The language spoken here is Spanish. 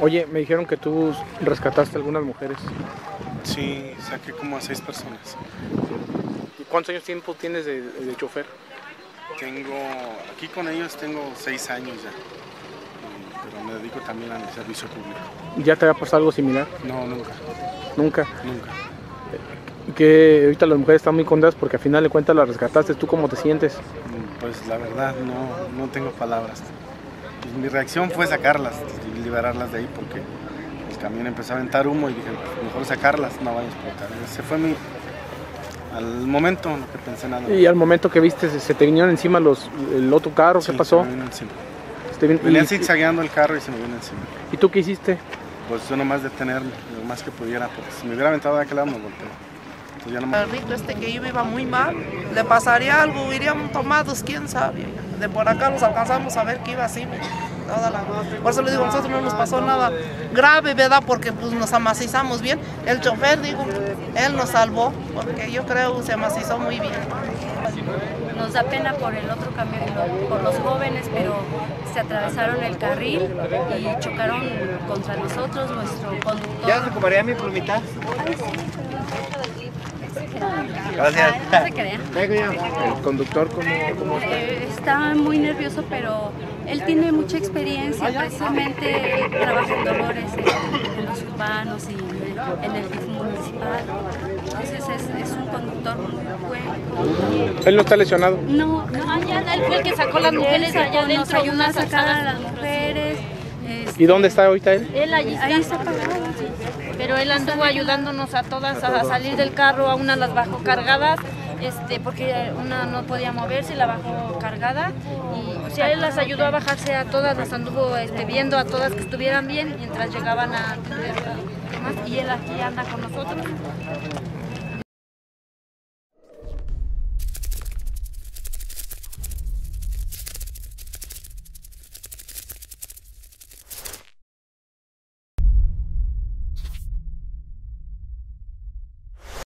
Oye, me dijeron que tú rescataste a algunas mujeres. Sí, saqué como a seis personas. ¿Y cuántos años tiempo tienes de, de chofer? Tengo, aquí con ellos tengo seis años ya, pero me dedico también al servicio público. ¿Ya te había pasado algo similar? No, nunca, Nunca. nunca. Que ahorita las mujeres están muy condenadas porque al final de cuentas las rescataste. ¿Tú cómo te sientes? Mm, Pues la verdad no, no tengo palabras. Pues, mi reacción fue sacarlas liberarlas de ahí porque el camión empezó a aventar humo y dije, pues, mejor sacarlas, no vaya a explotar. Ese fue mi, al momento en lo que pensé nada. Y al momento que viste, se se te vinieron encima los, el otro carro, Sí, ¿qué pasó? se me vino encima. Se te vin- Venía y, zigzagueando el carro y se me vino encima. ¿Y tú qué hiciste? Pues yo nomás detenerme, lo más que pudiera, porque si me hubiera aventado de aquel lado me ya nomás... El rito este que iba iba muy mal, le pasaría algo, irían tomados, quién sabe. De por acá los alcanzamos a ver que iba así. Toda la- Por eso le digo, a nosotros no nos pasó nada grave, ¿verdad? Porque pues nos amacizamos bien. El chofer, digo, él nos salvó, porque yo creo se amacizó muy bien. Nos da pena por el otro camión, por los jóvenes, pero se atravesaron el carril y chocaron contra nosotros, nuestro conductor. ¿Ya recuperaría mi plumita? Gracias. no se crea. El conductor, ¿cómo, cómo está? Eh, está muy nervioso, pero él tiene mucha experiencia, precisamente trabaja en Dolores, en, en los urbanos y en el DIF municipal. Entonces es, es un conductor muy bueno. Él no está lesionado. No, no, ya, él fue el que sacó las mujeres allá adentro, Nos ayudó a sacar a las mujeres. Este, ¿Y dónde está ahorita él? Él allí Ahí está apagado. pero él anduvo ayudándonos a todas a, salir del carro, a una las bajó cargadas, este, porque una no podía moverse, la bajó cargada y o sea, él las ayudó a bajarse a todas, las anduvo este, viendo a todas que estuvieran bien mientras llegaban a demás y él aquí anda con nosotros.